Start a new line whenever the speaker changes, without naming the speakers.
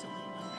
He's only one